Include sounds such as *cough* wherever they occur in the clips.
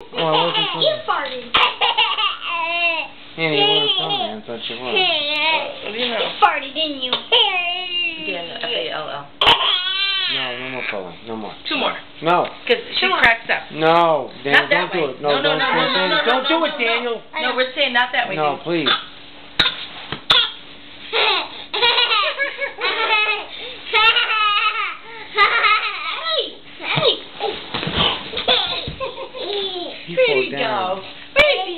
Oh, I wasn't *laughs* You funny. farted. Yeah, you weren't funny. I thought you were. What do you know? You farted, didn't you? Daniel, F-A-L-L. No, no more pulling. No more. Two more. No. Because she Come on. cracks up. No, Daniel, Not that don't do way. it. No, No, no, don't no, do no, it, no, Daniel. no, Don't no, do no, it, no. Daniel. No, we're saying not that way. No, dude. please. He Where'd fell down. go? Where's he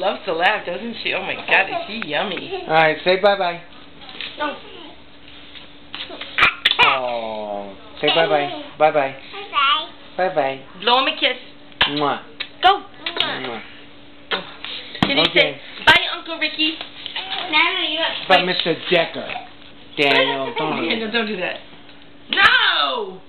loves to laugh, doesn't she? Oh my god, is she yummy. All right, say bye-bye. No. Oh, say bye-bye. Bye-bye. Bye-bye. Bye-bye. Blow him a kiss. Mwah. Go. Mwah. Can you Okay. say, bye, Uncle Ricky? Nana, you have But Mr. Decker. Daniel, *laughs* don't do that. No!